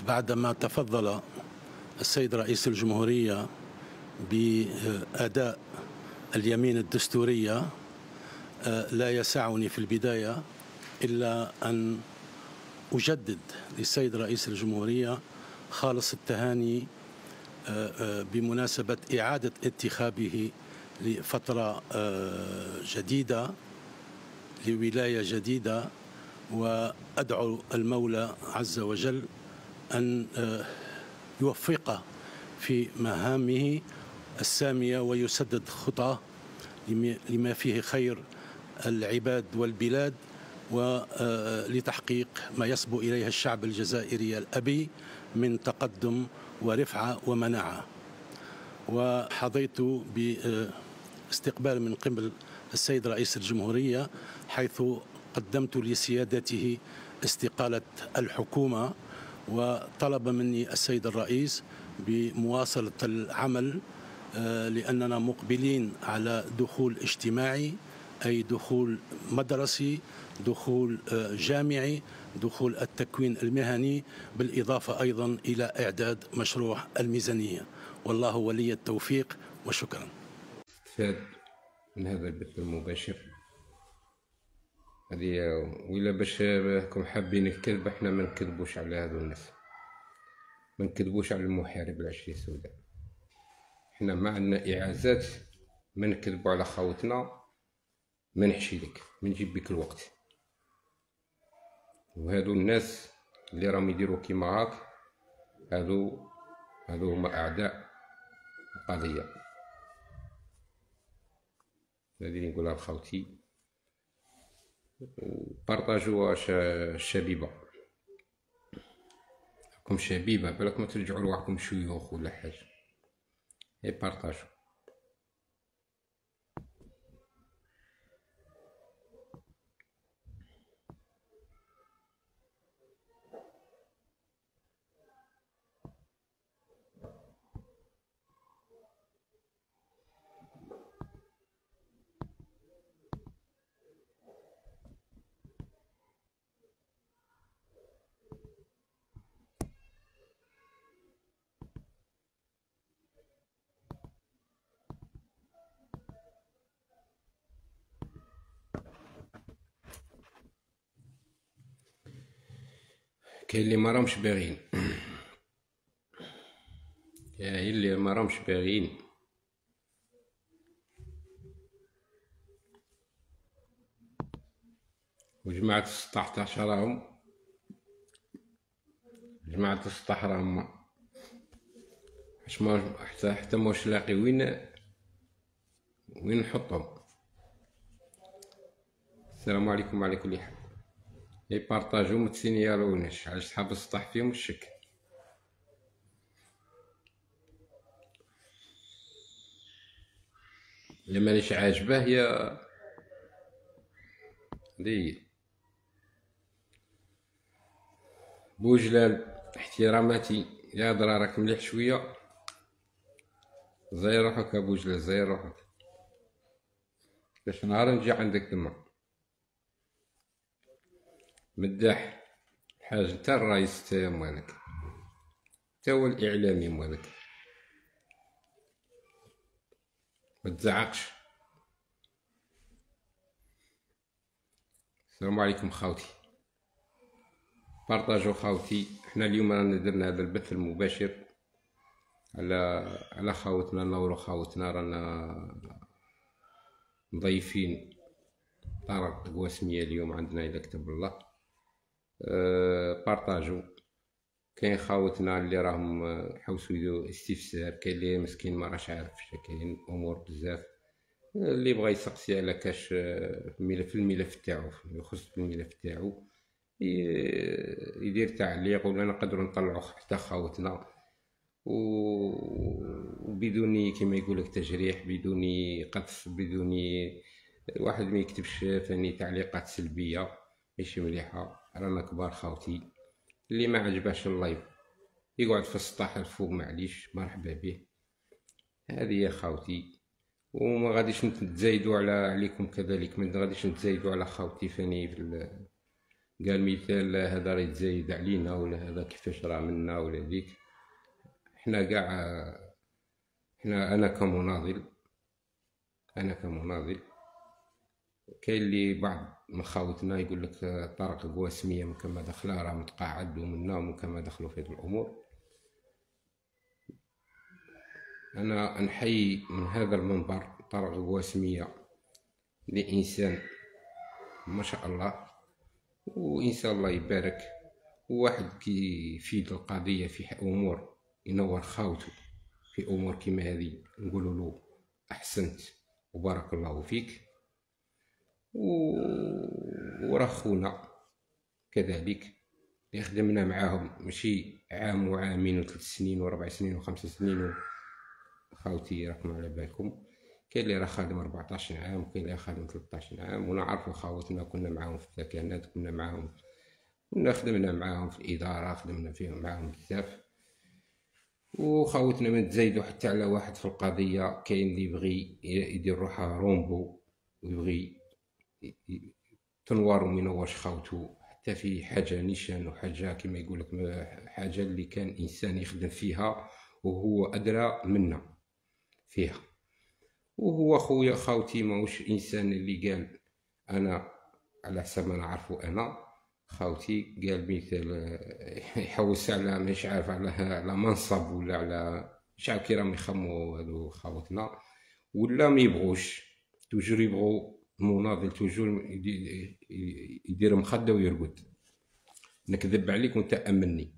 بعدما تفضل السيد رئيس الجمهورية بأداء اليمين الدستورية آه، لا يسعني في البداية إلا أن أجدد للسيد رئيس الجمهورية خالص التهاني آه، آه، بمناسبة إعادة انتخابه لفترة جديدة لولاية جديدة وأدعو المولى عز وجل أن يوفقه في مهامه السامية ويسدد خطاه لما فيه خير العباد والبلاد ولتحقيق ما يصبو إليه الشعب الجزائري الأبي من تقدم ورفعة ومناعة. وحظيت باستقبال من قبل السيد رئيس الجمهورية حيث قدمت لسيادته استقالة الحكومة وطلب مني السيد الرئيس بمواصلة العمل آه، لأننا مقبلين على دخول اجتماعي أي دخول مدرسي دخول آه، جامعي دخول التكوين المهني بالإضافة أيضا إلى إعداد مشروع الميزانية. والله ولي التوفيق وشكرا. من هذا البث المباشر هذه وإلا باش راكم حابين الكذب إحنا ما نكذبوش على هذو الناس. ما نكذبوش على المحارب العشرين السوداء. حنا ما عندنا إعازات ما نكذبوا على خاوتنا ما نحشي لك ما نجيب بك الوقت. وهادو الناس اللي راهم يديروا كيما هاك هادو هادو هما أعداء القضية. هذه نقولها لخوتي. بارطاجوا الشبيبه راكم شبيبة بالك ما ترجعوا لواحدكم شيوخ ولا حاجة. إي بارطاجوا كاين اللي ما راهمش باغيين كاين اللي ما راهمش باغيين. وجماعة السطح تاع راهم. جماعة السطح راهم. ما حتى حتى موش لاقي وين وين نحطهم. السلام عليكم على كل حال. يبارطاجو متسينيالوناش علاش تحب السطح فيهم الشك اللي مانيش عاجبه هي دي بوجلال احتراماتي يا درا راك مليح شوية زير روحك ابوجلال زير روحك باش نهار نجي عندك دما مداح حاجة تا الرايس تا مالك؟ تا هو الإعلامي مالك. ما تزعقش. السلام عليكم خاوتي بارطاجو خاوتي حنا اليوم رانا درنا هذا البث المباشر على على خاوتنا نورو خاوتنا رانا مضيفين طارق قواسمية اليوم عندنا إذا كتب الله. بارطاجو. كاين خاوتنا اللي راهم حوسو يدو استفسار كاين اللي مسكين ما راش عارف كاين أمور بزاف. اللي بغى يسقسي على كاش في الملف تاعو يخص الملف تاعو يدير تعليق ولا نقدروا نطلعوا حتى خاوتنا وبدون كما يقول لك تجريح بدون قذف بدون واحد ما يكتبش ثاني تعليقات سلبية ماشي مليحة. رانا كبار خاوتي اللي ما عجبهش اللايف. يقعد في السطح الفوق معليش مرحبا به. هذه يا خاوتي وما غاديش نتزايدوا على عليكم كذلك ما غاديش نتزايدوا على خاوتي فاني في قال مثال هذا راه يتزايد علينا ولا هذا كيفاش راه منا ولا ديك حنا كاع حنا أنا كمناضل أنا كمناضل. كاين اللي بعض مخاوتنا يقول لك طارق قواسمية من كما دخلها راه متقاعد ومنا ومن كما دخلوا في هذه الأمور أنا أنحي من هذا المنبر طارق قواسمية لإنسان ما شاء الله وانسان الله يبارك وواحد كيفيد القضية في أمور ينور خاوته في أمور كيما هذه نقولوا له أحسنت وبارك الله فيك. وراه خونا كذلك اللي خدمنا معاهم ماشي عام وعامين وثلاث سنين وربع سنين وخمس سنين. خاوتي راكم على بالكم كاين اللي راه خادم 14 عام وكاين اللي خادم 13 عام ونعرفوا خاوتنا كنا معاهم في الثكنات كنا معاهم كنا خدمنا معاهم في الإدارة خدمنا فيهم معاهم بزاف وخاوتنا ما تزايدوا حتى على واحد في القضية كاين اللي يبغي يدير روحه رومبو ويبغي تنوار ومينورش خاوتو حتى في حاجة نيشان وحاجة كما يقول لك حاجة اللي كان إنسان يخدم فيها وهو أدرى منا فيها. وهو خويا خاوتي ماهوش إنسان اللي قال أنا على حسب ما نعرفو أنا خاوتي قال مثال يحوس على مش عارف على على منصب ولا على مش عارف كي راهم يخمو هادو خاوتنا ولا ما يبغوش توجور يبغوا المناضل توجور يدير مخدة ويرقد. نكذب عليك وانت أمني.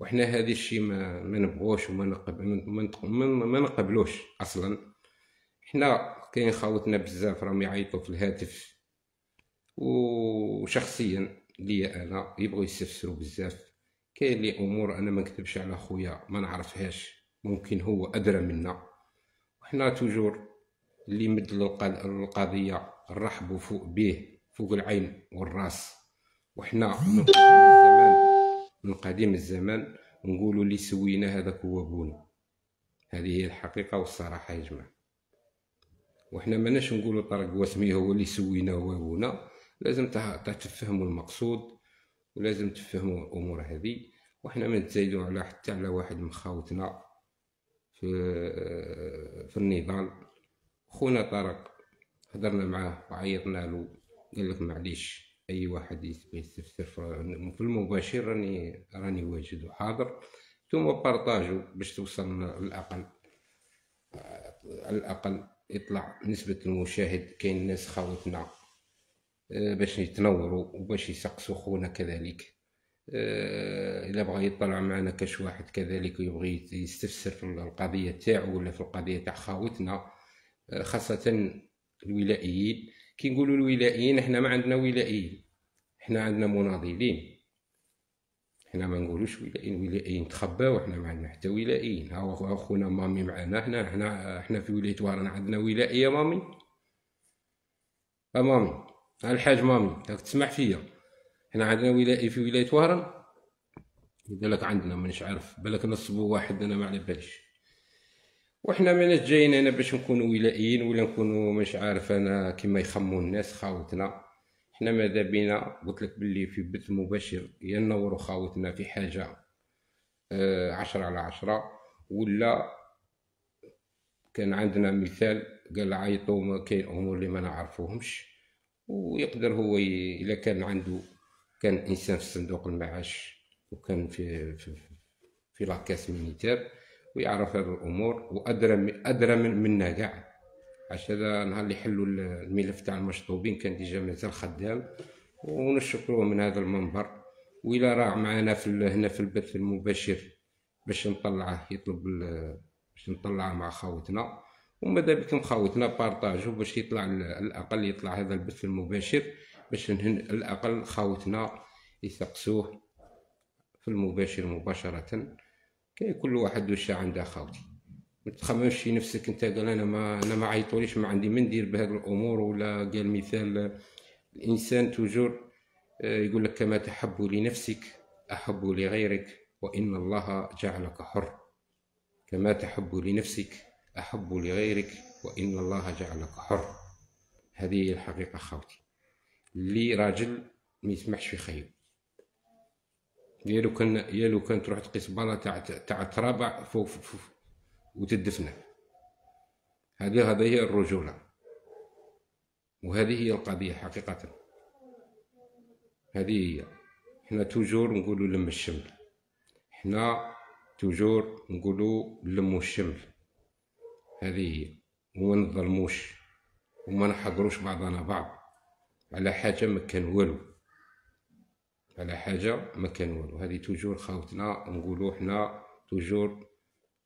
وحنا هذا الشيء ما, ما نبغوش وما نقبل ما, ما نقبلوش أصلا. حنا كاين خاوتنا بزاف راهم يعيطوا في الهاتف. وشخصيا ليا أنا يبغوا يستفسروا بزاف. كاين لي أمور أنا ما نكذبش على خويا ما نعرفهاش. ممكن هو أدرى منا. وحنا توجور اللي مد القضية. نرحبوا فوق به فوق العين والراس. وحنا من قديم الزمان من قديم الزمان نقولوا اللي سوينا هذاك هو بونا. هذه هي الحقيقة والصراحة يا جماعة. وحنا ماناش نقولوا طارق واسمي هو اللي سوينا هو بونا. لازم تفهموا المقصود ولازم تفهموا الأمور هذه. وحنا ما نتزايدوا على حتى على واحد من خاوتنا في في النضال. خونا طارق. هضرنا معاه وعيطنا له. قال لك معليش أي واحد يبغي يستفسر في المباشر راني راني واجد وحاضر ثم بارطاجو باش توصلنا الأقل. على الأقل يطلع نسبة المشاهد كاين ناس خاوتنا آه، باش يتنوروا وباش يسقسوا خونا كذلك. آه، إلا بغى يطلع معنا كاش واحد كذلك ويبغي يستفسر في القضية تاعو ولا في القضية تاع خاوتنا آه، خاصة الولائيين كي نقولوا الولائيين إحنا ما عندنا ولائيين إحنا عندنا مناضلين. إحنا ما نقولوش ولائيين ولائيين تخباو إحنا ما عندنا حتى ولائيين ها أخونا مامي معنا إحنا إحنا إحنا في ولاية وارن عندنا ولائيه مامي. مامي الحاج مامي راك تسمع فيا. إحنا عندنا ولائي في ولاية وهران يقول لك عندنا مانيش عارف. بالك نصبوا واحد أنا ما على باليش. وحنا ماناش جايين هنا باش نكونوا ولائيين ولا نكونوا مش عارف أنا كما يخموا الناس خاوتنا. حنا ماذا بينا؟ قلت لك باللي في بث مباشر يا نوروا خاوتنا في حاجة آه عشرة على عشرة. ولا كان عندنا مثال قال عيطوا كاين أمور اللي ما نعرفوهمش. ويقدر هو ي... اذا كان عنده كان إنسان في صندوق المعاش وكان في في, في لاكاس مينيتير. ويعرف هذه الأمور وأدرى أدرى من منا كاع. عشان نهار اللي حلوا الملف تاع المشطوبين كان ديجا مازال خدام ونشكروه من هذا المنبر. وإلا راه معنا في هنا في البث المباشر باش نطلعه يطلب باش نطلعه مع خاوتنا وماذا بكم خاوتنا بارطاجو باش يطلع الأقل يطلع هذا البث المباشر باش نهن الأقل خاوتنا يثقسوه في المباشر مباشرة. كاين كل واحد واش عنده خاوتي ما تخممش في نفسك أنت قال أنا ما أنا ما عيطوليش ما عندي ما ندير بهذه الأمور. ولا قال مثال الإنسان توجور آه، يقول لك كما تحب لنفسك أحب لغيرك وإن الله جعلك حر. كما تحب لنفسك أحب لغيرك وإن الله جعلك حر. هذه هي الحقيقة خاوتي اللي راجل ما يسمحش في خير. يا لو كان يا لو كان تروح تقيس بالا تاع تاع ترابع فوق, وتدفنه. هذه هذه هي الرجولة. وهذه هي القضية حقيقة. هذه هي. حنا توجور نقولوا لم الشمل. حنا توجور نقولوا لمو الشمل. هذه هي. وما نظلموش. وما نحقروش بعضنا بعض. على حاجة ما كان والو. على حاجة ما كان والو هذه توجور خاوتنا نقولوا حنا توجور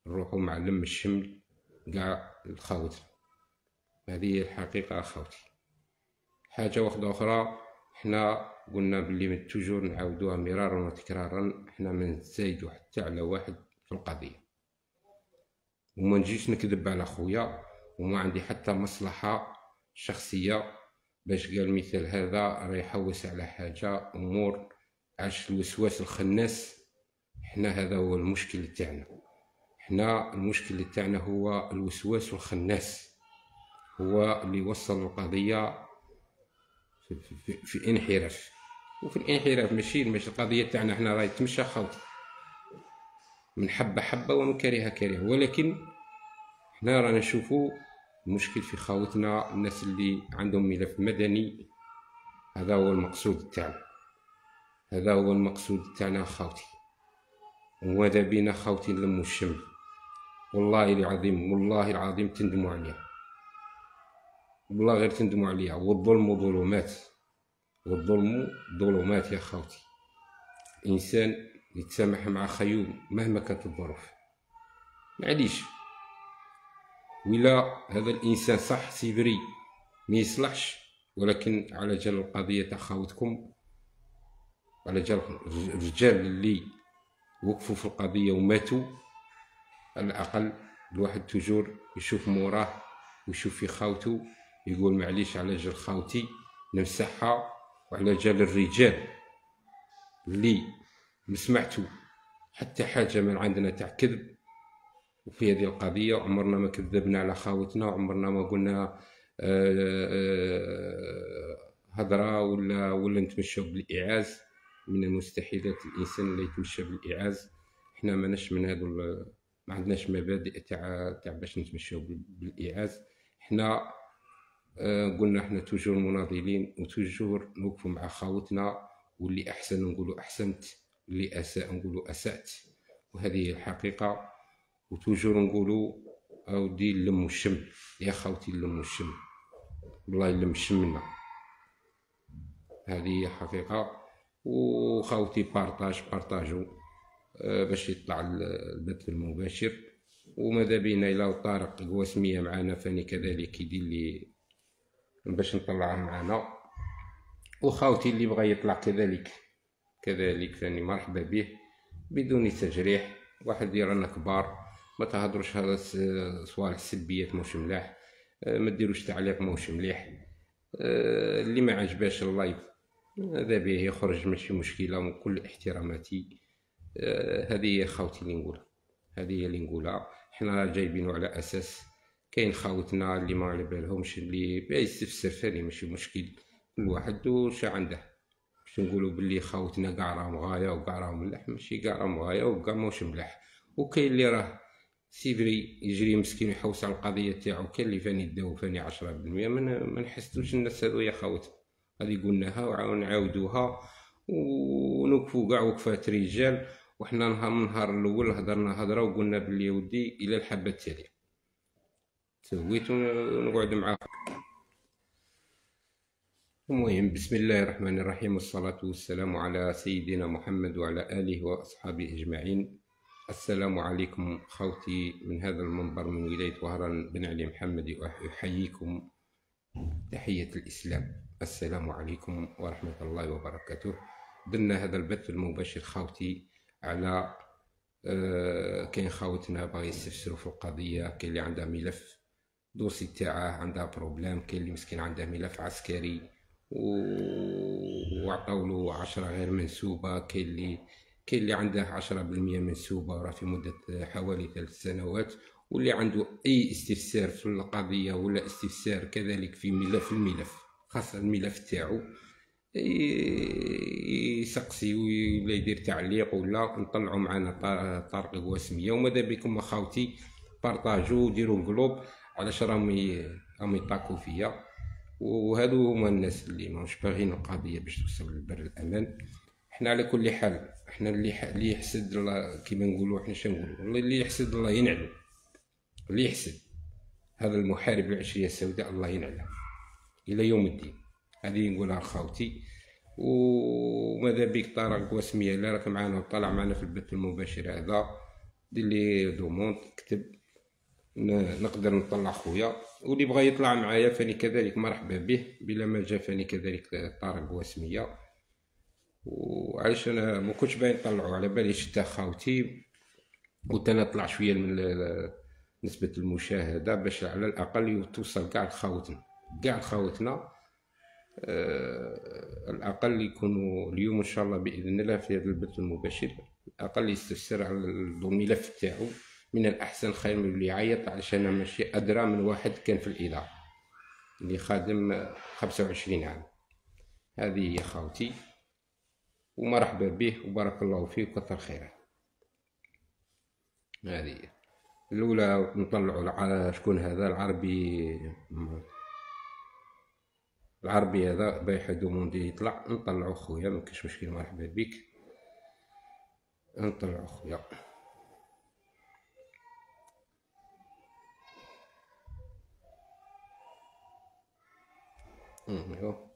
نروحوا مع لم الشمل كاع الخاوتنا هذه هي الحقيقة اخوتي حاجة واحدة أخرى حنا قلنا باللي من توجور نعاودوها مرارا وتكرارا حنا ما نزايدو حتى على واحد في القضية. وما نجيش نكذب على خويا وما عندي حتى مصلحة شخصية باش قال مثال هذا راه يحوس على حاجة أمور عاش الوسواس الخناس. حنا هذا هو المشكل تاعنا. حنا المشكل تاعنا هو الوسواس الخناس. هو اللي وصل القضية في, في, انحراف. وفي الانحراف ماشي ماشي القضية تاعنا. حنا راهي تمشى خلط. من حبة حبة ومن كرهه كرهه ولكن حنا رانا نشوفو المشكل في خاوتنا الناس اللي عندهم ملف مدني. هذا هو المقصود تاعنا. هذا هو المقصود تاعنا خاوتي وماذا بينا خاوتي نلمو الشمل والله العظيم والله العظيم تندموا عليها. والله غير تندموا عليها. والظلم ظلمات. والظلم ظلمات يا خاوتي الانسان يتسامح مع خيوم مهما كانت الظروف. معليش. ولا هذا الإنسان صح سيبري ما يصلحش. ولكن على جال القضية تاع خاوتكم على جال الرجال اللي وقفوا في القضية وماتوا. على الأقل الواحد توجور يشوف موراه ويشوف في خاوته يقول معليش على جال خاوتي نمسحها وعلى جال الرجال اللي مسمعتو حتى حاجة من عندنا تاع كذب. وفي هذه القضية عمرنا ما كذبنا على خاوتنا عمرنا ما قلنا آه، آه، هضرة ولا ولا نتمشوا بالإعاز. من المستحيلات الإنسان اللي يتمشى بالإعاز. حنا ماناش من هذو ما عندناش مبادئ تاع تاع باش نتمشوا بالإعاز. حنا آه، قلنا حنا توجور مناضلين وتوجور نوقفوا مع خاوتنا واللي أحسن نقولوا أحسنت اللي أساء نقولوا اسات وهذه الحقيقة. وتوجور نقولوا أودي لمو الشم. يا خاوتي لمو الشم. والله يلم شمنا هذه هي حقيقة وخاوتي بارطاج بارطاجو آه، باش يطلع البث المباشر. وماذا بينا إلى طارق قواسمية معنا فاني كذلك يدير لي باش نطلعه معنا وخاوتي اللي بغى يطلع كذلك. كذلك فاني مرحبا به بدون تجريح. واحد يرانا كبار ما تهضروش هذا صوالح سلبيات موش ملاح. آه، ما ديروش تعليق موش مليح. آه، اللي ما عجباش اللايف هذا به يخرج ماشي مشكلة من كل احتراماتي. آه، هذه هي خاوتي اللي نقولها هذه هي اللي نقولها حنا جايبينو على أساس كاين خاوتنا اللي ما على بالهمش اللي يستفسر ثاني ماشي مشكل. كل واحد وش عنده؟ باش نقولوا باللي خاوتنا كاع راهم غايه وكاع راهم ملح ماشي كاع راهم غايه وكاع موش ملح وكاين اللي راه سيبري يجري مسكين يحوس على القضية تاعو. كان اللي فاني داو فاني عشرة بالمية. ما نحسدوش الناس هذو يا خوت. هذه قلناها ونعاودوها ونوقفوا كاع وقفات رجال. وحنا نهار من النهار الأول هضرنا هضره وقلنا بلي ودي إلى الحبة التاليه سويت ونقعد معاه المهم بسم الله الرحمن الرحيم والصلاة والسلام على سيدنا محمد وعلى آله وأصحابه أجمعين. السلام عليكم خوتي من هذا المنبر من ولاية وهران بن علي محمد أحييكم تحية الإسلام. السلام عليكم ورحمة الله وبركاته. درنا هذا البث المباشر خوتي على آه كاين خاوتنا باغي يستفسروا في القضية كاين اللي عندها ملف dossier تاعه عندها problème كاين اللي مسكين عندها ملف عسكري وعطاولو عشرة غير منسوبة كاين اللي كاين اللي عنده عشرة بالمية منسوبة راه في مدة حوالي ثلاث سنوات واللي عنده أي استفسار في القضية ولا استفسار كذلك في ملف الملف. خاصة الملف تاعو يسقسي ولا يدير تعليق ولا نطلعوا معنا طارق القواسميه وماذا بكم أخاوتي؟ بارطاجو وديروا قلوب علاش راهم راهم يطاكو فيا. وهادو هما الناس اللي ماهمش باغيين القضية باش توصل للبر الأمان. حنا على كل حال حنا اللي اللي يحسد الله كيما نقولوا حنا شنقولوا اللي يحسد الله ينعلو. اللي يحسد. هذا المحارب العشرية السوداء الله ينعلها إلى يوم الدين. هذه نقولها خاوتي وماذا بك طارق واسمية؟ اللي راك معنا وطلع معنا في البث المباشر هذا. دير لي demande كتب نقدر نطلع خويا. واللي بغى يطلع معايا فاني كذلك مرحبا به. بلا ما جا فاني كذلك طارق واسمية. وعلاش أنا ما كنتش باين نطلعو؟ على بالي شتا خاوتي قلت أنا طلع شوية من نسبة المشاهدة باش على الأقل توصل كاع لخاوتنا كاع لخاوتنا آه الأقل يكونوا اليوم إن شاء الله بإذن الله في هذا البث المباشر الأقل يستفسر على الملف تاعو من الأحسن خير من اللي يعيط علشان ماشي أدرى من واحد كان في الإدارة اللي خادم خمسة وعشرين عام. هذه هي خاوتي ومرحبا به وبارك الله فيه وكثر خيره. هذه الأولى نطلعوا على شكون هذا؟ العربي العربي هذا بايح دوموندي يطلع. نطلعو خويا ما كاينش مشكل مرحبا بك نطلعو خويا. ايوا.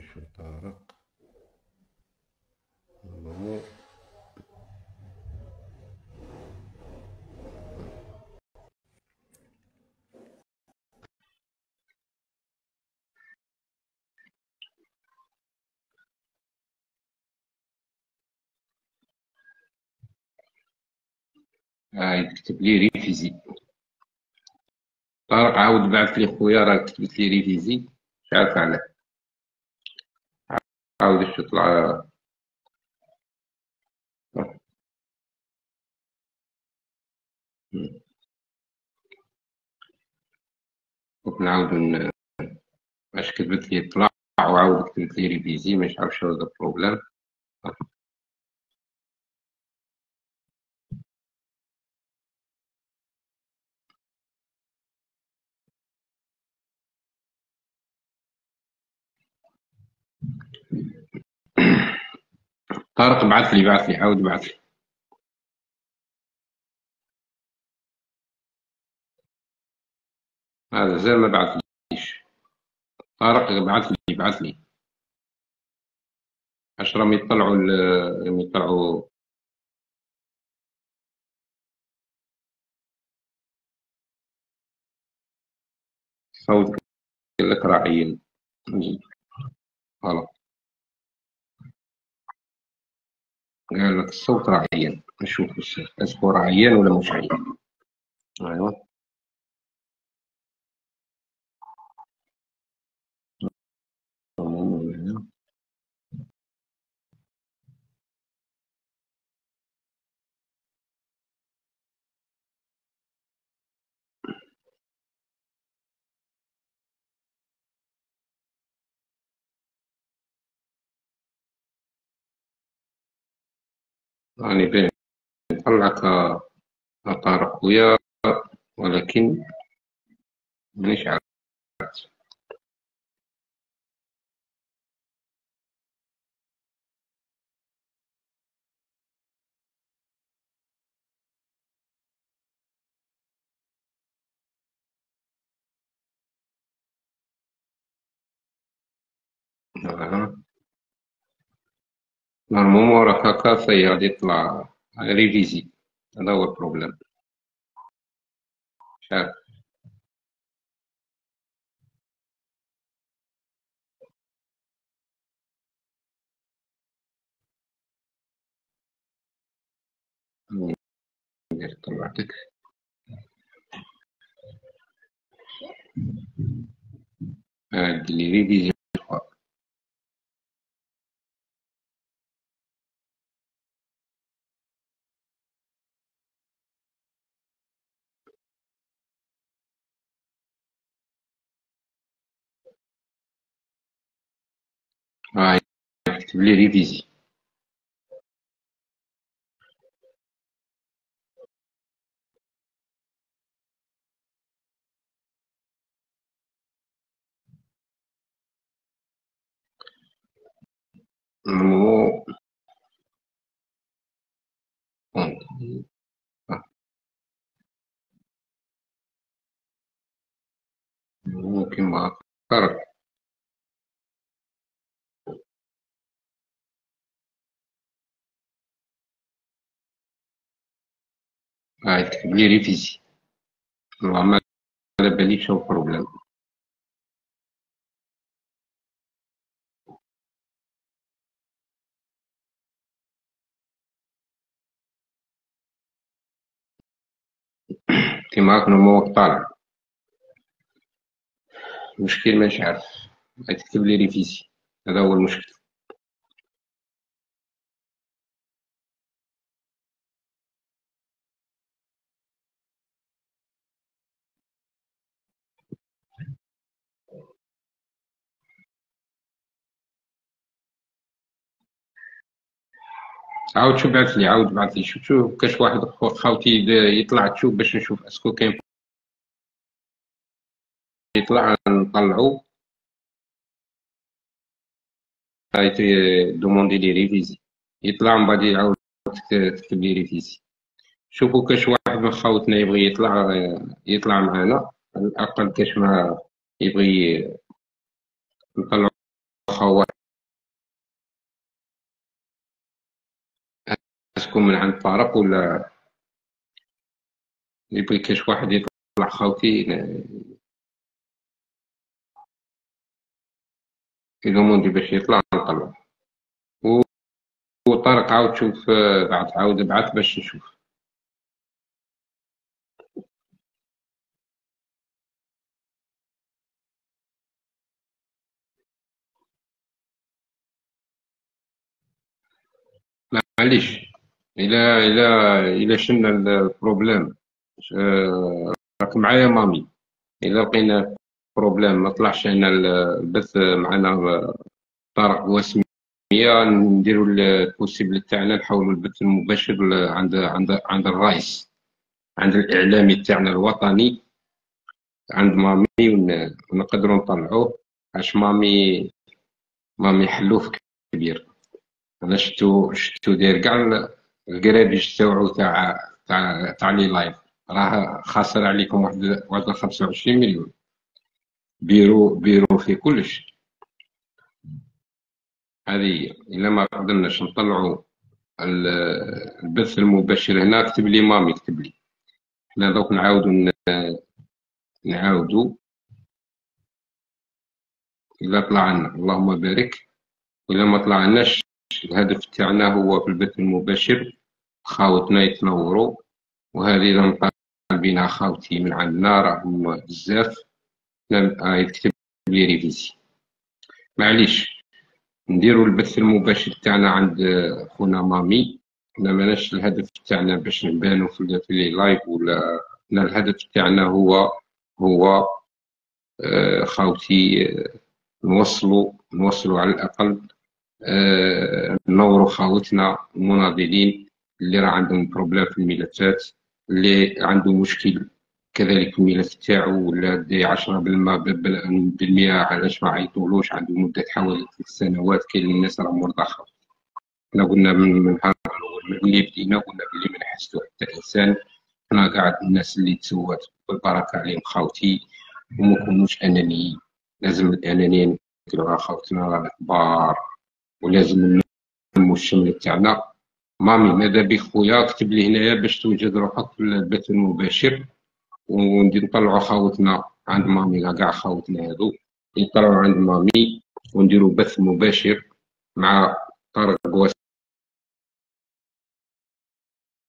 شو طارق الأمور هاي كتب لي refusé. طارق عاود بعث لي خويا راه كتبت لي refusé. مش عارف علاه عاود تطلع نعاودو باش كتبت لي طلع وعاود كتبت لي refusé مش عارف شنو هذا ال problème. طارق بعث لي بعث لي عاود بعث لي. هذا زي ما بعثليش طارق بعث لي بعث لي. عشرة راهم يطلعوا يطلعوا. صوت لك راعيين خلاص. قال الصوت راعيين نشوف اسمه راعيين ولا مش عيان. أيوه. يعني بين طلعك طارق خويا ولكن مانيش عارف normalement راك هكا في غادي يطلع refusé هذا هو ال problème مش عارف ندير طلعتك هاد لي ريفيزي هاي كتب لي ريفيزي نمو ممكن ما فرق هاي تكتب ريفيزي والله ما على بالي شو بروبليم كيما هاك نمو طالع المشكل مش عارف تكتب لي ريفيزي هذا هو المشكل. عاود شوف بعث لي عاود بعث لي شوف كاش واحد خاوتي يطلع تشوف باش نشوف est-ce que كاين يطلع نطلعو هاي demandé لي refusé يطلع من بعد يعاود تكتب لي refusé شوفوا كاش واحد من خاوتنا يبغي يطلع يطلع معنا على الاقل كاش ما يبغي نطلعو خاوات تكون من عند طارق ولا يبغي كاش واحد يطلع خاوتي يدوموندي باش يطلع نطلع. وطارق عاود شوف بعد عاود ابعث باش نشوف. معليش. إلى إلى إلى شلنا ال problème راك معايا مامي. إلى لقينا problème ما طلعش هنا البث معنا طارق واسمية نديرو ال possible تاعنا نحولوا البث المباشر عند عند عند الرئيس عند الإعلامي تاعنا الوطني عند مامي ونقدروا نطلعوه عاش مامي مامي حلوف كبير. أنا شفتو شفتو داير كاع الكرابيج تاوعو تاع تاع تاع لي لايف. راه خاسر عليكم واحد واحد 25 مليون. بيرو بيرو في كلش. هذه إلا ما قدرناش نطلعوا البث المباشر هنا اكتب لي مامي اكتب لي. حنا دوك نعاودو نعاودو. إلا طلع لنا. اللهم بارك. الا ما طلعناش الهدف تاعنا هو في البث المباشر خاوتنا يتنوروا وهذه إذا طالبينها خاوتي من عندنا راهم بزاف. يكتب لي refusé. معليش نديرو البث المباشر تاعنا عند خونا مامي. حنا ماناش الهدف تاعنا باش نبانو في les lives ولا حنا الهدف تاعنا هو هو آه، خاوتي آه، نوصلوا نوصلوا على الأقل آه، نوروا خاوتنا المناضلين اللي راه عندهم بروبليم في الملفات اللي عنده مشكل كذلك الملف تاعو ولا دي 10 بالمية علاش ما عيطولوش عنده مدة حوالي ثلاث سنوات كاين الناس راه مرضى خاوت حنا قلنا من نهار الأول ملي بدينا قلنا بلي ما نحسدو حتى إنسان حنا قاعد الناس اللي تسوات بالبركة عليهم خاوتي وما كونوش أنانيين. لازم الانانيه نديروها خاوتنا رانا كبار. ولازم ننمو الشمل تاعنا مامي ماذا بك خويا كتب لي هنايا باش توجد روحك في البث المباشر وندير نطلعوا خاوتنا عند مامي كاع خاوتنا هادو يطلعوا عند مامي ونديروا بث مباشر مع طارق